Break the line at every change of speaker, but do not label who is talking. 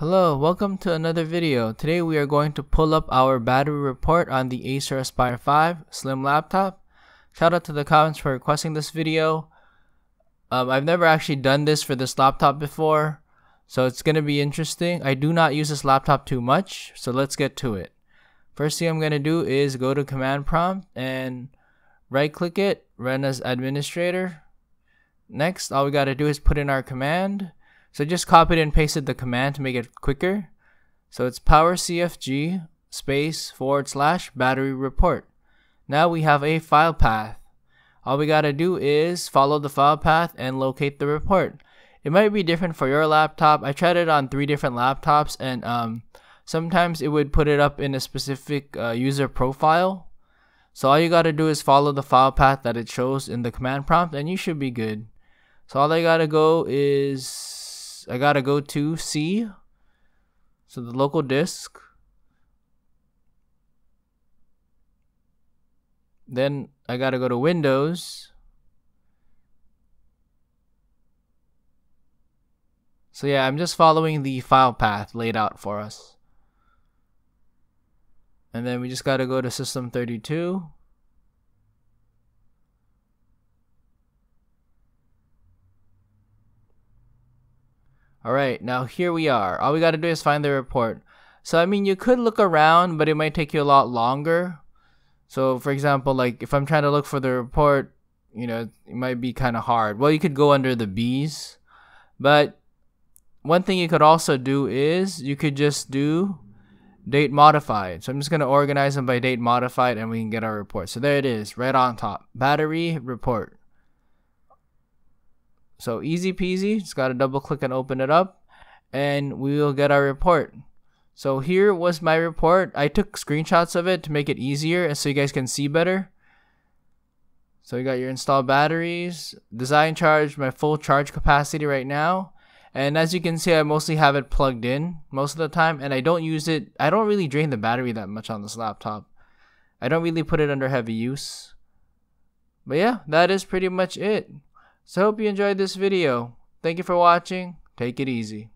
Hello, welcome to another video. Today we are going to pull up our battery report on the Acer Aspire 5 Slim laptop. Shout out to the comments for requesting this video. Um, I've never actually done this for this laptop before, so it's going to be interesting. I do not use this laptop too much, so let's get to it. First thing I'm going to do is go to command prompt and right click it, run as administrator. Next, all we got to do is put in our command so just copied and pasted the command to make it quicker. So it's power CFG space forward slash battery report. Now we have a file path. All we gotta do is follow the file path and locate the report. It might be different for your laptop. I tried it on three different laptops and um, sometimes it would put it up in a specific uh, user profile. So all you gotta do is follow the file path that it shows in the command prompt and you should be good. So all I gotta go is I gotta go to C. So the local disk. Then I gotta go to Windows. So yeah, I'm just following the file path laid out for us. And then we just gotta go to system32. All right, now here we are. All we got to do is find the report. So I mean, you could look around, but it might take you a lot longer. So for example, like if I'm trying to look for the report, you know, it might be kind of hard. Well, you could go under the B's, but one thing you could also do is you could just do date modified. So I'm just going to organize them by date modified and we can get our report. So there it is, right on top. Battery report. So easy peasy, just gotta double click and open it up and we will get our report. So here was my report. I took screenshots of it to make it easier so you guys can see better. So you got your installed batteries, design charge, my full charge capacity right now. And as you can see, I mostly have it plugged in most of the time and I don't use it. I don't really drain the battery that much on this laptop. I don't really put it under heavy use. But yeah, that is pretty much it. So hope you enjoyed this video. Thank you for watching. Take it easy.